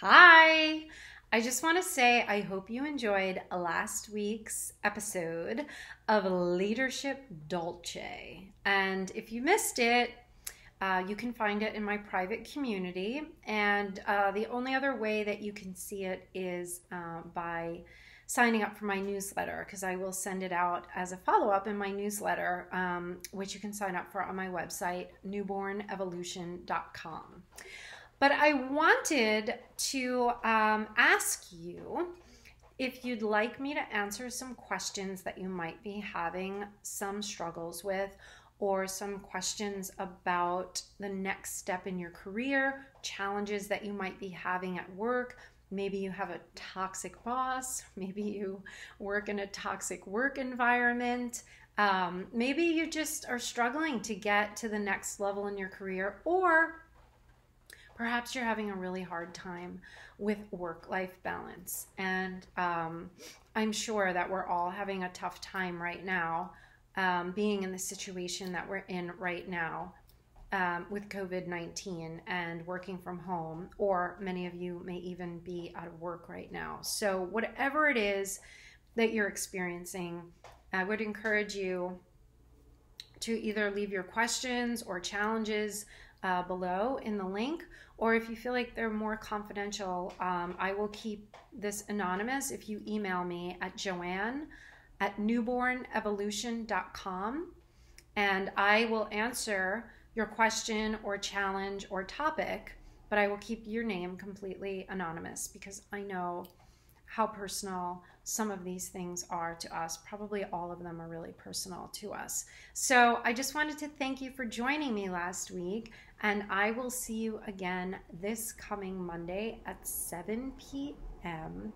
Hi! I just want to say I hope you enjoyed last week's episode of Leadership Dolce. And if you missed it, uh, you can find it in my private community. And uh, the only other way that you can see it is uh, by signing up for my newsletter because I will send it out as a follow up in my newsletter, um, which you can sign up for on my website, newbornevolution.com. But I wanted to um, ask you if you'd like me to answer some questions that you might be having some struggles with, or some questions about the next step in your career, challenges that you might be having at work. Maybe you have a toxic boss, maybe you work in a toxic work environment. Um, maybe you just are struggling to get to the next level in your career, or Perhaps you're having a really hard time with work life balance. And um, I'm sure that we're all having a tough time right now, um, being in the situation that we're in right now um, with COVID 19 and working from home, or many of you may even be out of work right now. So, whatever it is that you're experiencing, I would encourage you to either leave your questions or challenges uh, below in the link, or if you feel like they're more confidential, um, I will keep this anonymous if you email me at joanne at newbornevolution.com and I will answer your question or challenge or topic, but I will keep your name completely anonymous because I know how personal some of these things are to us. Probably all of them are really personal to us. So I just wanted to thank you for joining me last week, and I will see you again this coming Monday at 7 p.m.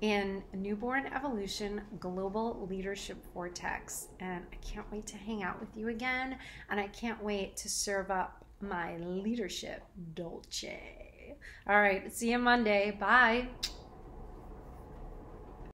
in Newborn Evolution Global Leadership Vortex. And I can't wait to hang out with you again, and I can't wait to serve up my leadership dolce. All right, see you Monday. Bye.